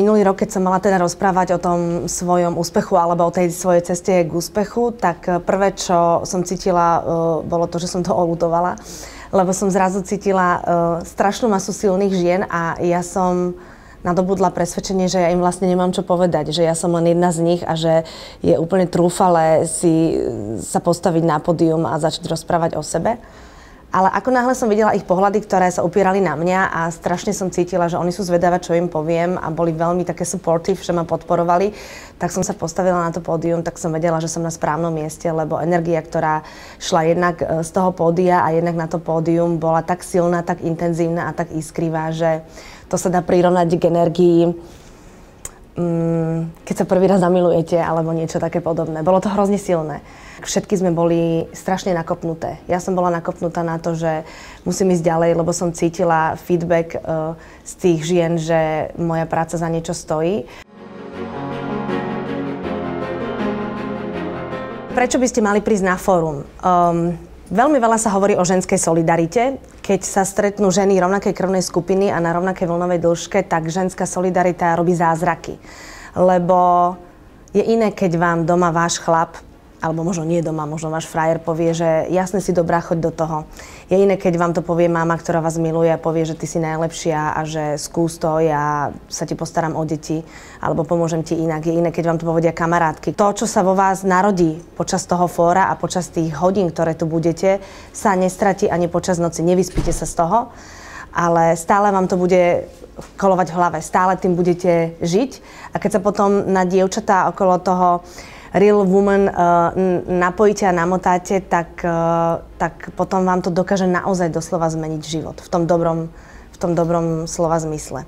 minulý rok, keď som mala teda rozprávať o tom svojom úspechu alebo o tej svojej ceste k úspechu, tak prvé, čo som cítila, bolo to, že som to olutovala, lebo som zrazu cítila strašnú masu silných žien a ja som nadobudla presvedčenie, že ja im vlastne nemám čo povedať, že ja som len jedna z nich a že je úplne trúfale si sa postaviť na pódium a začať rozprávať o sebe. Ale ako náhle som videla ich pohľady, ktoré sa upierali na mňa a strašne som cítila, že oni sú zvedavé, čo im poviem a boli veľmi také supportive, že ma podporovali, tak som sa postavila na to pódium, tak som vedela, že som na správnom mieste, lebo energia, ktorá šla jednak e, z toho pódia a jednak na to pódium, bola tak silná, tak intenzívna a tak iskrivá, že to sa dá prirovnať k energii, mm, keď sa prvý raz zamilujete alebo niečo také podobné. Bolo to hrozne silné. Všetky sme boli strašne nakopnuté. Ja som bola nakopnutá na to, že musím ísť ďalej, lebo som cítila feedback uh, z tých žien, že moja práca za niečo stojí. Prečo by ste mali prísť na fórum? Um, Veľmi veľa sa hovorí o ženskej solidarite. Keď sa stretnú ženy rovnakej krvnej skupiny a na rovnakej vlnovej dĺžke, tak ženská solidarita robí zázraky. Lebo je iné, keď vám doma váš chlap alebo možno nie doma, možno váš frajer povie, že jasne si dobrá, choď do toho. Je iné, keď vám to povie mama, ktorá vás miluje a povie, že ty si najlepšia a že skús to, ja sa ti postaram o deti alebo pomôžem ti inak. Je iné, keď vám to povedia kamarátky. To, čo sa vo vás narodí počas toho fóra a počas tých hodín, ktoré tu budete, sa nestratí ani počas noci. Nevyspíte sa z toho, ale stále vám to bude kolovať v hlave. Stále tým budete žiť. A keď sa potom na dievčatá okolo toho real woman uh, napojíte a namotáte, tak, uh, tak potom vám to dokáže naozaj doslova zmeniť život v tom dobrom, v tom dobrom slova zmysle.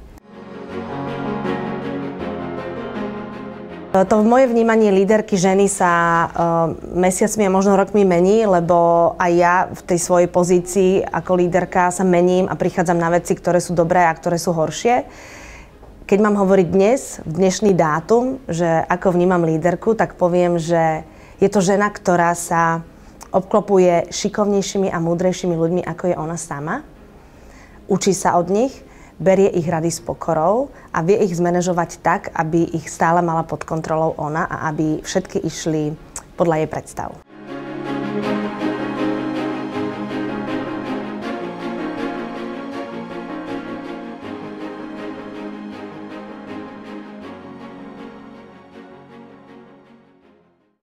To v moje vnímanie líderky ženy sa uh, mesiacmi a možno rokmi mení, lebo aj ja v tej svojej pozícii ako líderka sa mením a prichádzam na veci, ktoré sú dobré a ktoré sú horšie. Keď mám hovoriť dnes, v dnešný dátum, že ako vnímam líderku, tak poviem, že je to žena, ktorá sa obklopuje šikovnejšími a múdrejšími ľuďmi, ako je ona sama. Učí sa od nich, berie ich rady s pokorou a vie ich zmanéžovať tak, aby ich stále mala pod kontrolou ona a aby všetky išli podľa jej predstav.